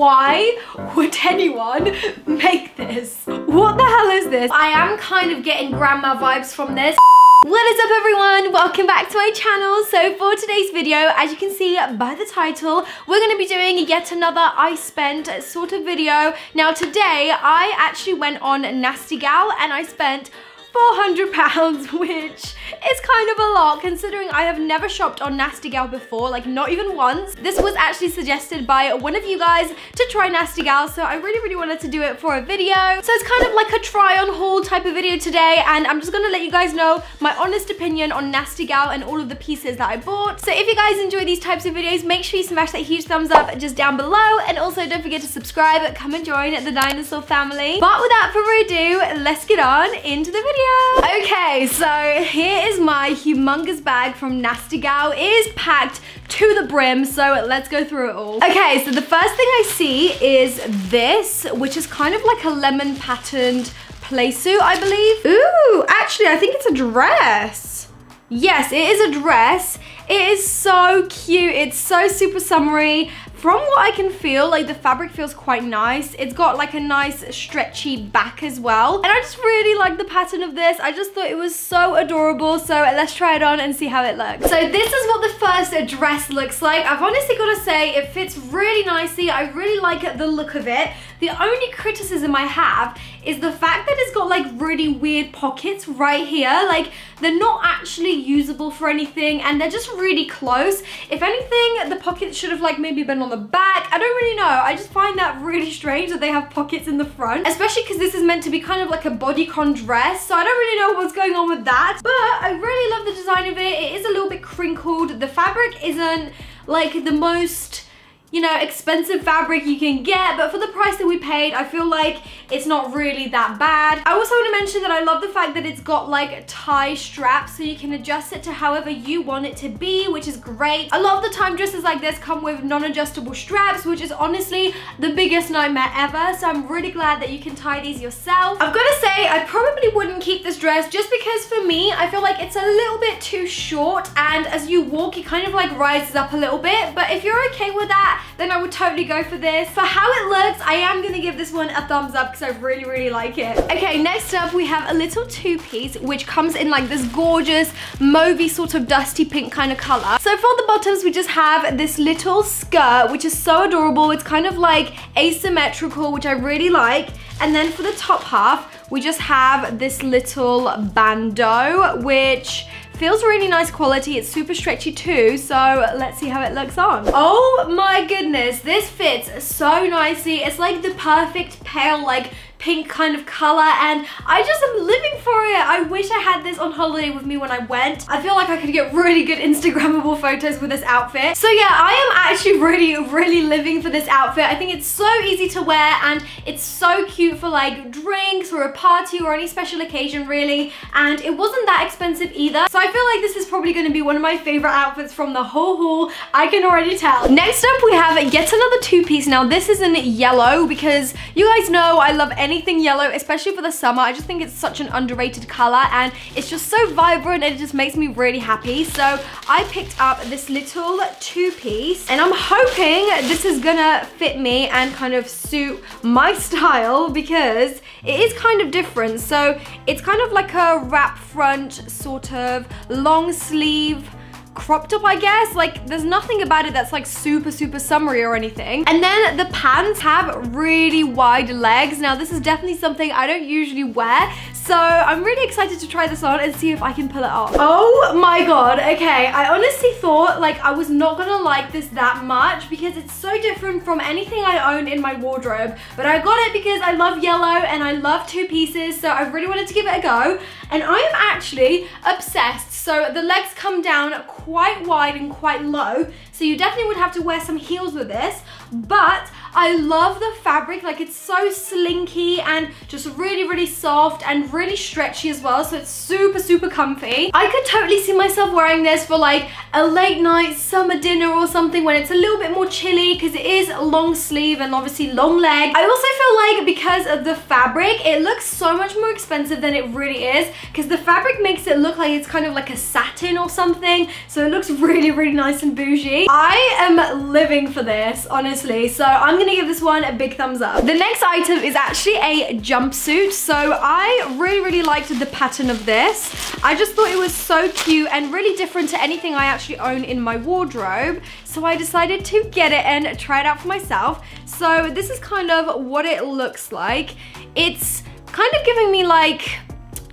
why would anyone make this? What the hell is this? I am kind of getting grandma vibes from this. What is up everyone? Welcome back to my channel. So for today's video, as you can see by the title, we're going to be doing yet another I spent sort of video. Now today, I actually went on Nasty Gal and I spent 400 pounds, which is kind of a lot considering I have never shopped on Nasty Gal before, like not even once. This was actually suggested by one of you guys to try Nasty Gal, so I really, really wanted to do it for a video. So it's kind of like a try on haul type of video today, and I'm just gonna let you guys know my honest opinion on Nasty Gal and all of the pieces that I bought. So if you guys enjoy these types of videos, make sure you smash that huge thumbs up just down below, and also don't forget to subscribe, come and join the dinosaur family. But without further ado, let's get on into the video video. Okay, so here is my humongous bag from Nasty Gal. It is packed to the brim, so let's go through it all. Okay, so the first thing I see is this, which is kind of like a lemon patterned play suit, I believe. Ooh, actually, I think it's a dress. Yes, it is a dress. It is so cute. It's so super summery. From what I can feel, like the fabric feels quite nice. It's got like a nice stretchy back as well. And I just really like the pattern of this. I just thought it was so adorable. So let's try it on and see how it looks. So this is what the first dress looks like. I've honestly got to say it fits really nicely. I really like the look of it. The only criticism I have is the fact that it's got like really weird pockets right here. Like they're not actually usable for anything and they're just really close. If anything, the pockets should have like maybe been on the back. I don't really know. I just find that really strange that they have pockets in the front, especially because this is meant to be kind of like a bodycon dress. So I don't really know what's going on with that, but I really love the design of it. It is a little bit crinkled. The fabric isn't like the most you know, expensive fabric you can get, but for the price that we paid, I feel like it's not really that bad. I also want to mention that I love the fact that it's got like tie straps so you can adjust it to however you want it to be, which is great. A lot of the time dresses like this come with non-adjustable straps, which is honestly the biggest nightmare ever, so I'm really glad that you can tie these yourself. I've got to say, I probably wouldn't keep this dress just because for me, I feel like it's a little bit too short, and as you walk, it kind of like rises up a little bit, but if you're okay with that, then I would totally go for this. For how it looks, I am gonna give this one a thumbs up because I really, really like it. Okay, next up we have a little two-piece which comes in like this gorgeous mauvey sort of dusty pink kind of color. So for the bottoms, we just have this little skirt which is so adorable. It's kind of like asymmetrical, which I really like. And then for the top half, we just have this little bandeau, which Feels really nice quality. It's super stretchy too, so let's see how it looks on. Oh my goodness, this fits so nicely. It's like the perfect pale, like pink kind of color and I just am living for it. I wish I had this on holiday with me when I went. I feel like I could get really good Instagrammable photos with this outfit. So yeah, I am actually really, really living for this outfit. I think it's so easy to wear and it's so cute for like drinks or a party or any special occasion really. And it wasn't that expensive either. So I feel like this is probably gonna be one of my favorite outfits from the whole haul. I can already tell. Next up, we have yet another two-piece. Now this is in yellow because you guys know I love any anything yellow, especially for the summer. I just think it's such an underrated color and it's just so vibrant and it just makes me really happy. So I picked up this little two-piece and I'm hoping this is gonna fit me and kind of suit my style because it is kind of different. So it's kind of like a wrap front sort of long sleeve crop top, I guess. Like, there's nothing about it that's like super, super summery or anything. And then the pants have really wide legs. Now, this is definitely something I don't usually wear. So I'm really excited to try this on and see if I can pull it off. Oh my god, okay. I honestly thought like I was not gonna like this that much because it's so different from anything I own in my wardrobe. But I got it because I love yellow and I love two pieces. So I really wanted to give it a go. And I am actually obsessed. So the legs come down quite wide and quite low. So you definitely would have to wear some heels with this. But I love the fabric, like it's so slinky and just really, really soft and really stretchy as well. So it's super, super comfy. I could totally see myself wearing this for like a late night summer dinner or something when it's a little bit more chilly because it is long sleeve and obviously long leg. I also feel like because of the fabric, it looks so much more expensive than it really is because the fabric makes it look like it's kind of like a satin or something. So it looks really, really nice and bougie. I am living for this, honestly. So I'm gonna give this one a big thumbs up. The next item is actually a jumpsuit. So I really, really liked the pattern of this. I just thought it was so cute and really different to anything I actually own in my wardrobe. So I decided to get it and try it out for myself. So this is kind of what it looks like. It's kind of giving me like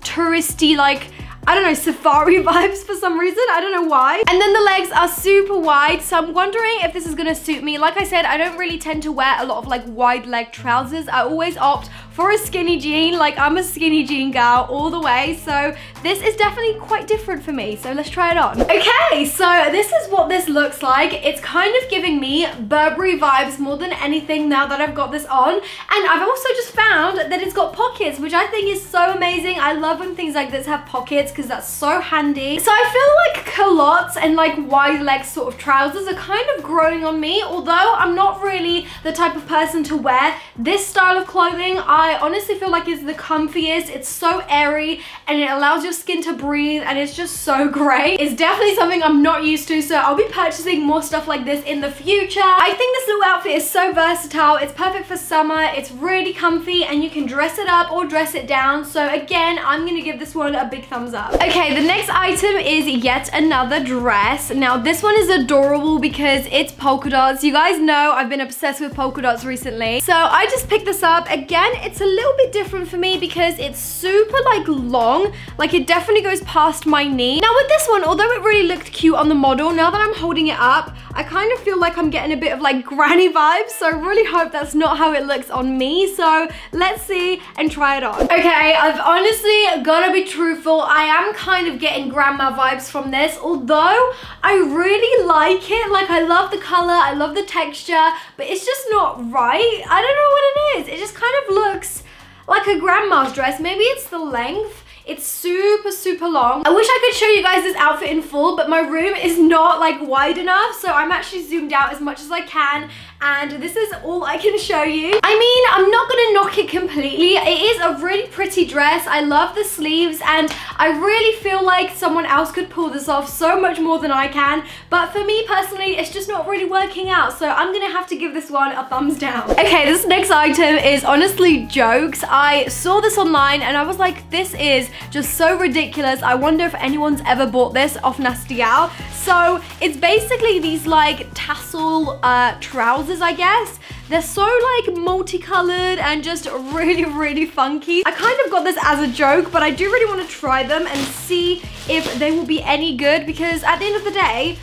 touristy, like I don't know, safari vibes for some reason. I don't know why. And then the legs are super wide, so I'm wondering if this is gonna suit me. Like I said, I don't really tend to wear a lot of like wide leg trousers. I always opt for a skinny jean. Like I'm a skinny jean gal all the way. So this is definitely quite different for me. So let's try it on. Okay, so this is what this looks like. It's kind of giving me Burberry vibes more than anything now that I've got this on. And I've also just found that it's got pockets, which I think is so amazing. I love when things like this have pockets because that's so handy. So I feel like culottes and like wide leg sort of trousers are kind of growing on me. Although I'm not really the type of person to wear this style of clothing, I honestly feel like it's the comfiest. It's so airy and it allows your skin to breathe and it's just so great. It's definitely something I'm not used to, so I'll be purchasing more stuff like this in the future. I think this little outfit is so versatile. It's perfect for summer. It's really comfy and you can dress it up or dress it down. So again, I'm gonna give this one a big thumbs up. Okay, the next item is yet another dress. Now this one is adorable because it's polka dots. You guys know I've been obsessed with polka dots recently. So I just picked this up. Again, it's it's a little bit different for me because it's super like long. Like it definitely goes past my knee. Now with this one, although it really looked cute on the model, now that I'm holding it up, I kind of feel like I'm getting a bit of like granny vibes. So I really hope that's not how it looks on me. So let's see and try it on. Okay, I've honestly gotta be truthful. I am kind of getting grandma vibes from this, although I really like it. Like I love the color, I love the texture, but it's just not right. I don't know what it is. It just kind of looks looks like a grandma's dress. Maybe it's the length. It's super, super long. I wish I could show you guys this outfit in full, but my room is not like wide enough. So I'm actually zoomed out as much as I can and this is all I can show you. I mean, I'm not gonna knock it completely. It is a really pretty dress. I love the sleeves and I really feel like someone else could pull this off so much more than I can. But for me personally, it's just not really working out. So I'm gonna have to give this one a thumbs down. Okay, this next item is honestly jokes. I saw this online and I was like, this is just so ridiculous. I wonder if anyone's ever bought this off Nasty Gal. So it's basically these like tassel uh, trousers, I guess. They're so like multicolored and just really, really funky. I kind of got this as a joke, but I do really want to try them and see if they will be any good because at the end of the day,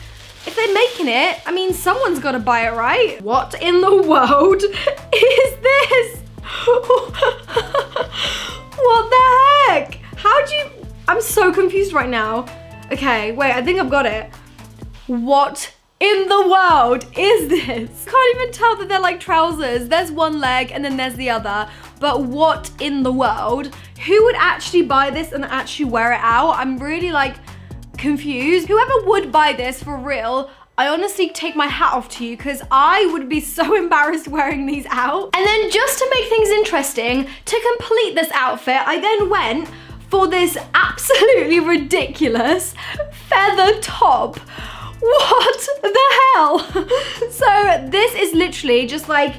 if they're making it, I mean, someone's got to buy it, right? What in the world is this? what the heck? How do you, I'm so confused right now. Okay, wait, I think I've got it. What in the world is this? Can't even tell that they're like trousers. There's one leg and then there's the other. But what in the world? Who would actually buy this and actually wear it out? I'm really like confused. Whoever would buy this for real, I honestly take my hat off to you because I would be so embarrassed wearing these out. And then just to make things interesting, to complete this outfit, I then went for this absolutely ridiculous feather top. What the hell? so this is literally just like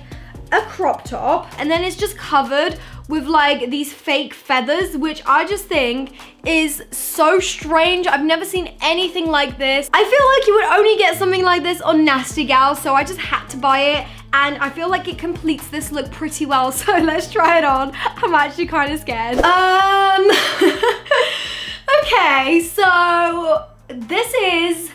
a crop top and then it's just covered with like these fake feathers, which I just think is so strange. I've never seen anything like this. I feel like you would only get something like this on Nasty Gal, so I just had to buy it. And I feel like it completes this look pretty well, so let's try it on. I'm actually kind of scared. Um, okay, so this is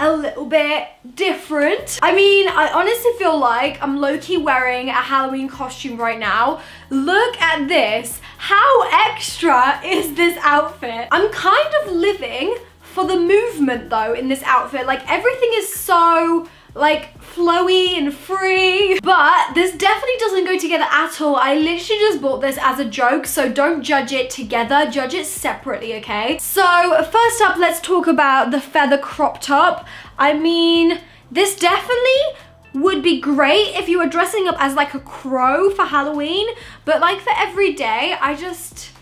a little bit different. I mean, I honestly feel like I'm low-key wearing a Halloween costume right now. Look at this. How extra is this outfit? I'm kind of living for the movement though in this outfit. Like everything is so like flowy and free. But this definitely doesn't go together at all. I literally just bought this as a joke, so don't judge it together, judge it separately, okay? So first up, let's talk about the feather crop top. I mean, this definitely would be great if you were dressing up as like a crow for Halloween, but like for every day, I just,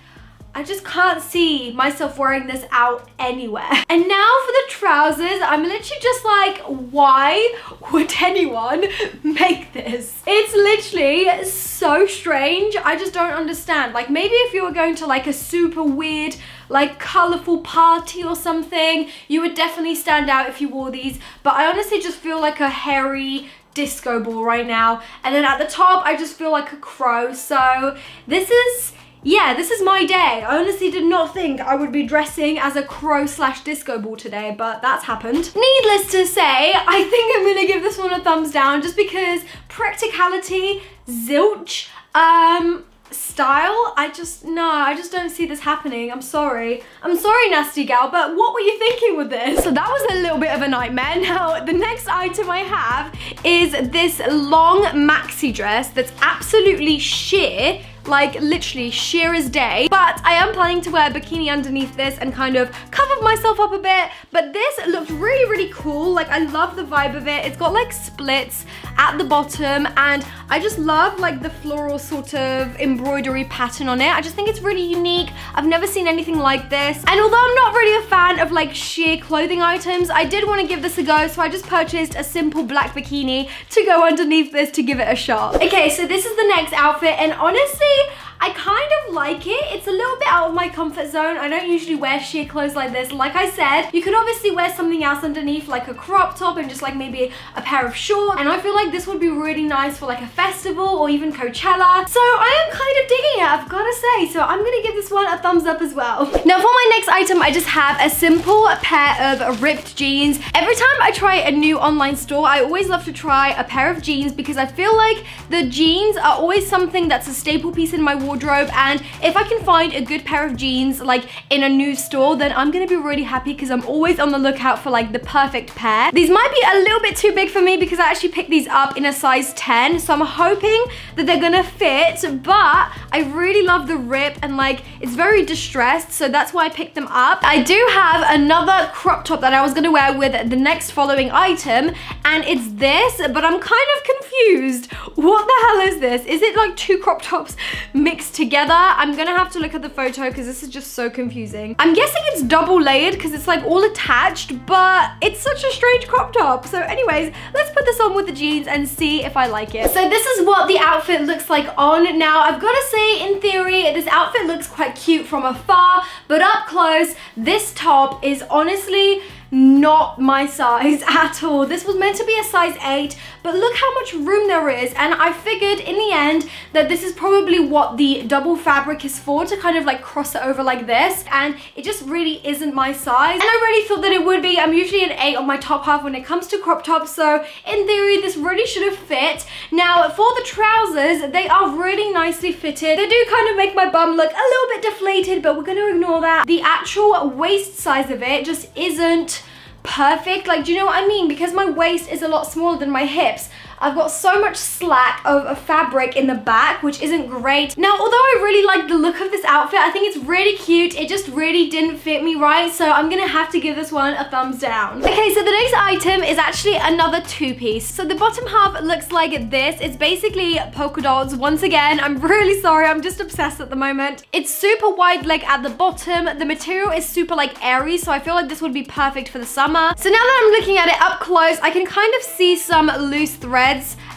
I just can't see myself wearing this out anywhere. And now for the trousers, I'm literally just like, why would anyone make this? It's literally so strange. I just don't understand. Like maybe if you were going to like a super weird like colorful party or something, you would definitely stand out if you wore these. But I honestly just feel like a hairy disco ball right now. And then at the top, I just feel like a crow. So this is yeah, this is my day. I honestly did not think I would be dressing as a crow slash disco ball today, but that's happened. Needless to say, I think I'm gonna give this one a thumbs down just because practicality, zilch, um, style, I just, no, I just don't see this happening. I'm sorry. I'm sorry, Nasty Gal, but what were you thinking with this? So that was a little bit of a nightmare. Now, the next item I have is this long maxi dress that's absolutely sheer like literally sheer as day. But I am planning to wear a bikini underneath this and kind of cover myself up a bit. But this looks really, really cool. Like I love the vibe of it. It's got like splits at the bottom and I just love like the floral sort of embroidery pattern on it. I just think it's really unique. I've never seen anything like this. And although I'm not really a fan of like sheer clothing items, I did want to give this a go. So I just purchased a simple black bikini to go underneath this to give it a shot. Okay, so this is the next outfit and honestly, I. I kind of like it. It's a little bit out of my comfort zone. I don't usually wear sheer clothes like this. Like I said, you could obviously wear something else underneath like a crop top and just like maybe a pair of shorts. And I feel like this would be really nice for like a festival or even Coachella. So I am kind of digging it, I've got to say. So I'm gonna give this one a thumbs up as well. Now for my next item, I just have a simple pair of ripped jeans. Every time I try a new online store, I always love to try a pair of jeans because I feel like the jeans are always something that's a staple piece in my wardrobe wardrobe and if I can find a good pair of jeans like in a new store then I'm gonna be really happy because I'm always on the lookout for like the perfect pair. These might be a little bit too big for me because I actually picked these up in a size 10 so I'm hoping that they're gonna fit but I really love the rip and like it's very distressed so that's why I picked them up. I do have another crop top that I was gonna wear with the next following item and it's this but I'm kind of confused. What the hell is this? Is it like two crop tops mixed together. I'm gonna have to look at the photo because this is just so confusing. I'm guessing it's double layered because it's like all attached, but it's such a strange crop top. So anyways, let's put this on with the jeans and see if I like it. So this is what the outfit looks like on. Now, I've got to say, in theory, this outfit looks quite cute from afar, but up close, this top is honestly not my size at all. This was meant to be a size 8, but look how much room there is. And I figured in the end that this is probably what the double fabric is for, to kind of like cross it over like this. And it just really isn't my size. And I really thought that it would be. I'm usually an 8 on my top half when it comes to crop tops, so in theory, this really should have fit. Now, for the trousers, they are really nicely fitted. They do kind of make my bum look a little bit deflated, but we're gonna ignore that. The actual waist size of it just isn't perfect. Like, do you know what I mean? Because my waist is a lot smaller than my hips, I've got so much slack of fabric in the back, which isn't great. Now, although I really like the look of this outfit, I think it's really cute. It just really didn't fit me right, so I'm gonna have to give this one a thumbs down. Okay, so the next item is actually another two-piece. So the bottom half looks like this. It's basically polka dots. Once again, I'm really sorry. I'm just obsessed at the moment. It's super wide leg at the bottom. The material is super like airy, so I feel like this would be perfect for the summer. So now that I'm looking at it up close, I can kind of see some loose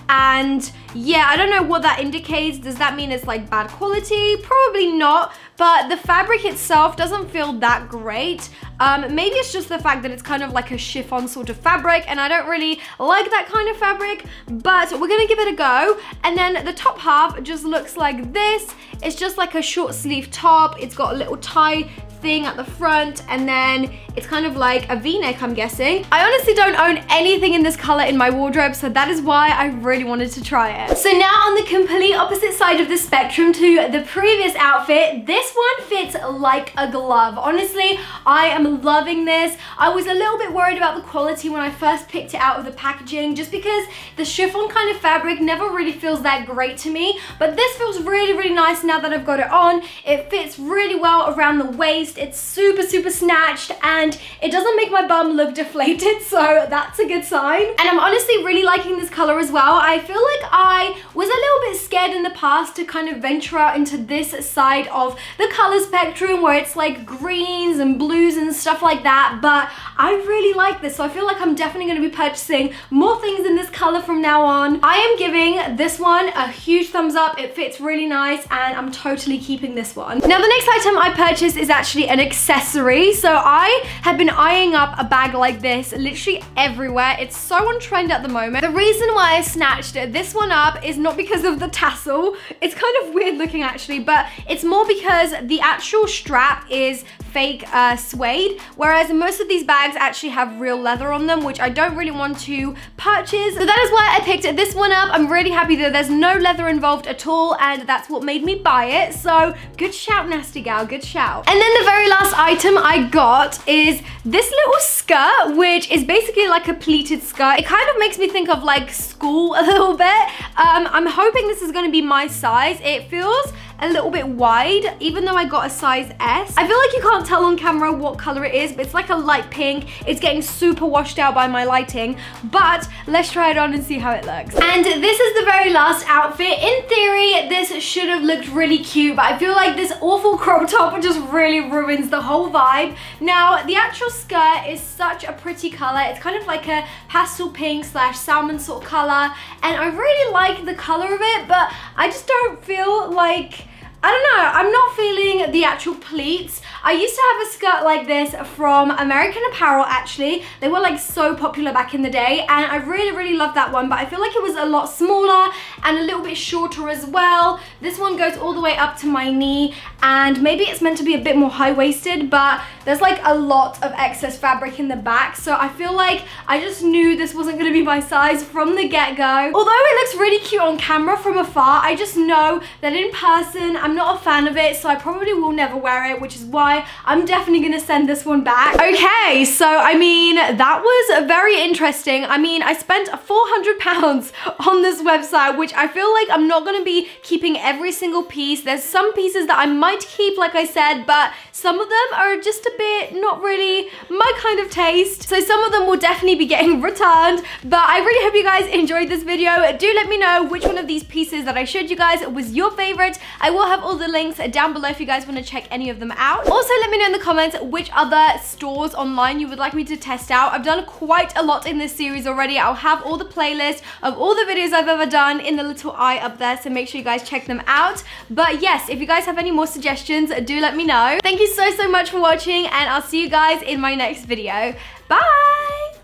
and yeah, I don't know what that indicates. Does that mean it's like bad quality? Probably not, but the fabric itself doesn't feel that great. Um, maybe it's just the fact that it's kind of like a chiffon sort of fabric and I don't really like that kind of fabric, but we're gonna give it a go. And then the top half just looks like this. It's just like a short sleeve top. It's got a little tie thing at the front and then it's kind of like a v-neck I'm guessing. I honestly don't own anything in this color in my wardrobe so that is why I really wanted to try it. So now on the complete opposite side of the spectrum to the previous outfit, this one fits like a glove. Honestly, I am loving this. I was a little bit worried about the quality when I first picked it out of the packaging just because the chiffon kind of fabric never really feels that great to me but this feels really really nice now that I've got it on. It fits really well around the waist it's super, super snatched and it doesn't make my bum look deflated. So that's a good sign. And I'm honestly really liking this color as well. I feel like I was a little bit scared in the past to kind of venture out into this side of the color spectrum where it's like greens and blues and stuff like that, but I really like this, so I feel like I'm definitely gonna be purchasing more things in this color from now on. I am giving this one a huge thumbs up. It fits really nice and I'm totally keeping this one. Now the next item I purchased is actually an accessory. So I have been eyeing up a bag like this literally everywhere. It's so on trend at the moment. The reason why I snatched this one up is not because of the tassel. It's kind of weird looking actually, but it's more because the actual strap is fake uh, suede, whereas most of these bags actually have real leather on them, which I don't really want to purchase. So that is why I picked this one up. I'm really happy that there's no leather involved at all, and that's what made me buy it. So good shout, Nasty Gal, good shout. And then the very last item I got is this little skirt, which is basically like a pleated skirt. It kind of makes me think of like school a little bit. Um, I'm hoping this is gonna be my size. It feels a little bit wide, even though I got a size S. I feel like you can't tell on camera what color it is, but it's like a light pink. It's getting super washed out by my lighting, but let's try it on and see how it looks. And this is the very last outfit. In theory, this should have looked really cute, but I feel like this awful crop top just really ruins the whole vibe. Now, the actual skirt is such a pretty color. It's kind of like a pastel pink slash salmon sort of color, and I really like the color of it, but I just don't feel like I don't know, I'm not feeling the actual pleats. I used to have a skirt like this from American Apparel actually. They were like so popular back in the day and I really, really loved that one, but I feel like it was a lot smaller and a little bit shorter as well. This one goes all the way up to my knee and maybe it's meant to be a bit more high-waisted, but there's like a lot of excess fabric in the back, so I feel like I just knew this wasn't gonna be my size from the get-go. Although it looks really cute on camera from afar, I just know that in person, I'm not a fan of it, so I probably will never wear it, which is why I'm definitely gonna send this one back. Okay, so I mean, that was very interesting. I mean, I spent 400 pounds on this website, which I feel like I'm not gonna be keeping every single piece. There's some pieces that I might keep, like I said, but some of them are just a bit not really my kind of taste. So some of them will definitely be getting returned, but I really hope you guys enjoyed this video. Do let me know which one of these pieces that I showed you guys was your favorite. I will have all the links down below if you guys want to check any of them out. Also, also let me know in the comments which other stores online you would like me to test out. I've done quite a lot in this series already. I'll have all the playlist of all the videos I've ever done in the little eye up there, so make sure you guys check them out. But yes, if you guys have any more suggestions, do let me know. Thank you so, so much for watching, and I'll see you guys in my next video. Bye!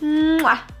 Mwah.